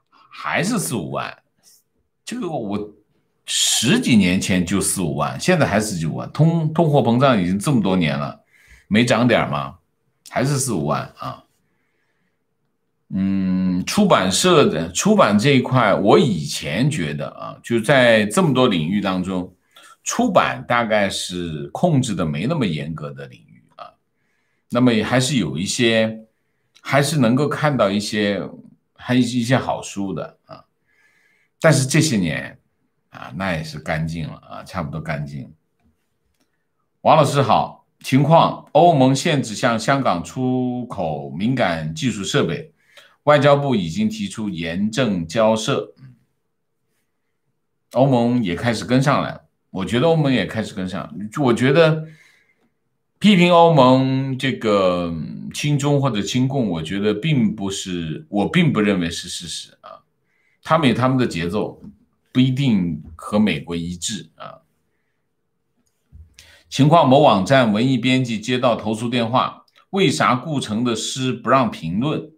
还是四五万。这个我十几年前就四五万，现在还是九万，通通货膨胀已经这么多年了，没涨点吗？还是四五万啊？嗯，出版社的出版这一块，我以前觉得啊，就在这么多领域当中，出版大概是控制的没那么严格的领域啊，那么也还是有一些，还是能够看到一些，还一些好书的啊。但是这些年，啊，那也是干净了啊，差不多干净。王老师好，情况：欧盟限制向香港出口敏感技术设备，外交部已经提出严正交涉。欧盟也开始跟上来，我觉得欧盟也开始跟上。我觉得批评欧盟这个亲中或者亲共，我觉得并不是，我并不认为是事实啊。他们有他们的节奏，不一定和美国一致啊。情况：某网站文艺编辑接到投诉电话，为啥顾城的诗不让评论？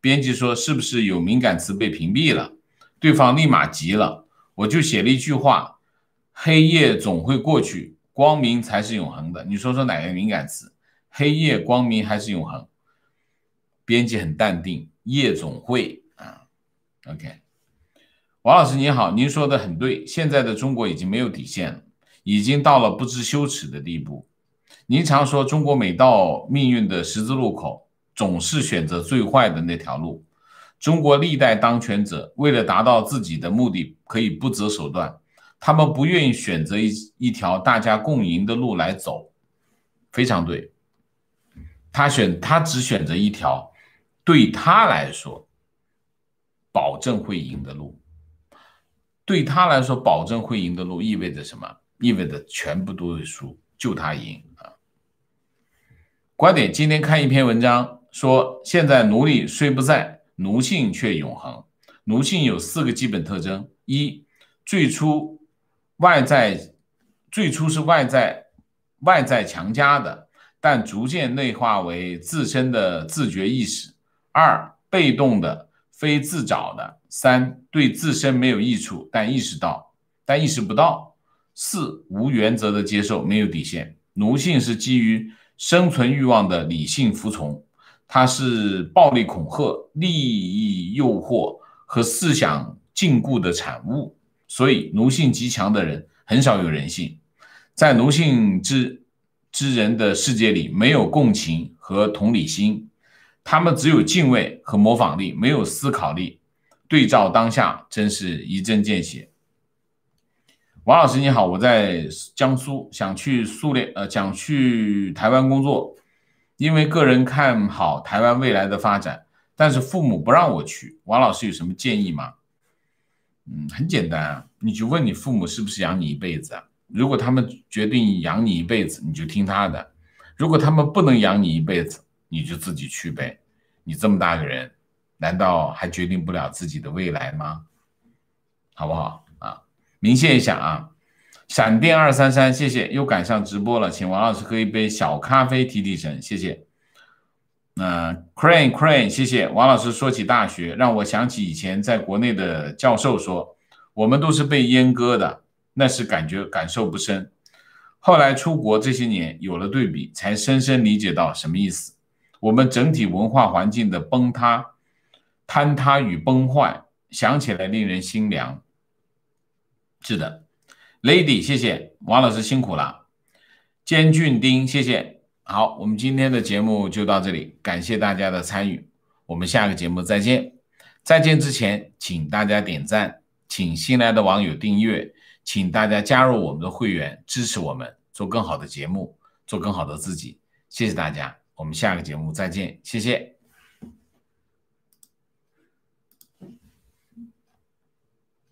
编辑说：“是不是有敏感词被屏蔽了？”对方立马急了，我就写了一句话：“黑夜总会过去，光明才是永恒的。”你说说哪个敏感词？黑夜、光明还是永恒？编辑很淡定：“夜总会啊。”OK。王老师您好，您说的很对，现在的中国已经没有底线了，已经到了不知羞耻的地步。您常说中国每到命运的十字路口，总是选择最坏的那条路。中国历代当权者为了达到自己的目的，可以不择手段，他们不愿意选择一一条大家共赢的路来走。非常对，他选他只选择一条对他来说保证会赢的路。对他来说，保证会赢的路意味着什么？意味着全部都会输，就他赢啊！观点：今天看一篇文章，说现在奴隶虽不在，奴性却永恒。奴性有四个基本特征：一，最初外在最初是外在外在强加的，但逐渐内化为自身的自觉意识；二，被动的，非自找的。三对自身没有益处，但意识到，但意识不到。四无原则的接受，没有底线。奴性是基于生存欲望的理性服从，它是暴力恐吓、利益诱惑和思想禁锢的产物。所以，奴性极强的人很少有人性。在奴性之之人的世界里，没有共情和同理心，他们只有敬畏和模仿力，没有思考力。对照当下，真是一针见血。王老师你好，我在江苏，想去苏联，呃，想去台湾工作，因为个人看好台湾未来的发展，但是父母不让我去。王老师有什么建议吗？嗯，很简单啊，你就问你父母是不是养你一辈子啊？如果他们决定养你一辈子，你就听他的；如果他们不能养你一辈子，你就自己去呗。你这么大个人。难道还决定不了自己的未来吗？好不好啊？明谢一下啊！闪电二三三，谢谢，又赶上直播了，请王老师喝一杯小咖啡提提神，谢谢。那 Crane Crane，谢谢王老师说起大学，让我想起以前在国内的教授说，我们都是被阉割的，那是感觉感受不深。后来出国这些年有了对比，才深深理解到什么意思。我们整体文化环境的崩塌。坍塌与崩坏，想起来令人心凉。是的，Lady，谢谢王老师辛苦了。坚俊丁，谢谢。好，我们今天的节目就到这里，感谢大家的参与，我们下个节目再见。再见之前，请大家点赞，请新来的网友订阅，请大家加入我们的会员，支持我们做更好的节目，做更好的自己。谢谢大家，我们下个节目再见，谢谢。